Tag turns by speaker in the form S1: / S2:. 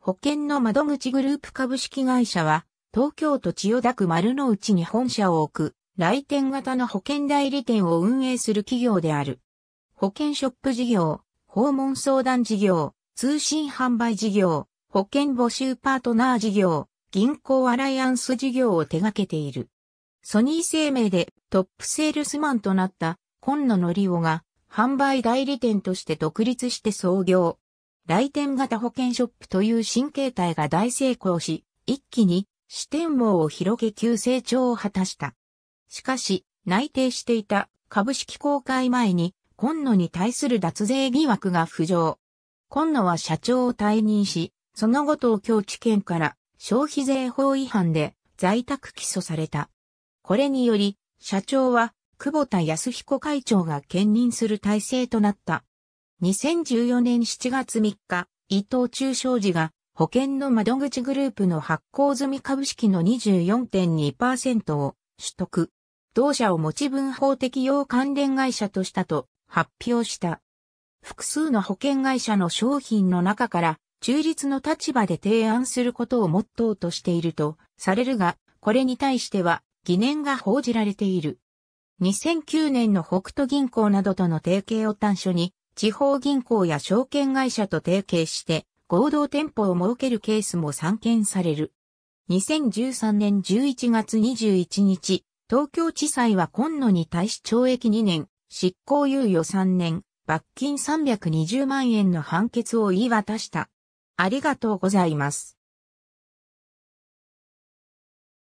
S1: 保険の窓口グループ株式会社は、東京都千代田区丸の内に本社を置く、来店型の保険代理店を運営する企業である。保険ショップ事業、訪問相談事業、通信販売事業、保険募集パートナー事業、銀行アライアンス事業を手掛けている。ソニー生命でトップセールスマンとなった今野のりおが販売代理店として独立して創業。来店型保険ショップという新形態が大成功し、一気に支店網を広げ急成長を果たした。しかし、内定していた株式公開前に、今野に対する脱税疑惑が浮上。今野は社長を退任し、その後東京地検から消費税法違反で在宅起訴された。これにより、社長は久保田康彦会長が兼任する体制となった。2014年7月3日、伊藤忠商事が保険の窓口グループの発行済み株式の24.2%を取得。同社を持ち分法適用関連会社としたと発表した。複数の保険会社の商品の中から中立の立場で提案することをモットーとしているとされるが、これに対しては疑念が報じられている。2009年の北斗銀行などとの提携を端緒に地方銀行や証券会社と提携して合同店舗を設けるケースも散見される。2013年11月21日、東京地裁は今野に対し懲役2年、執行猶予3年、罰金320万円の判決を言い渡した。ありがとうございます。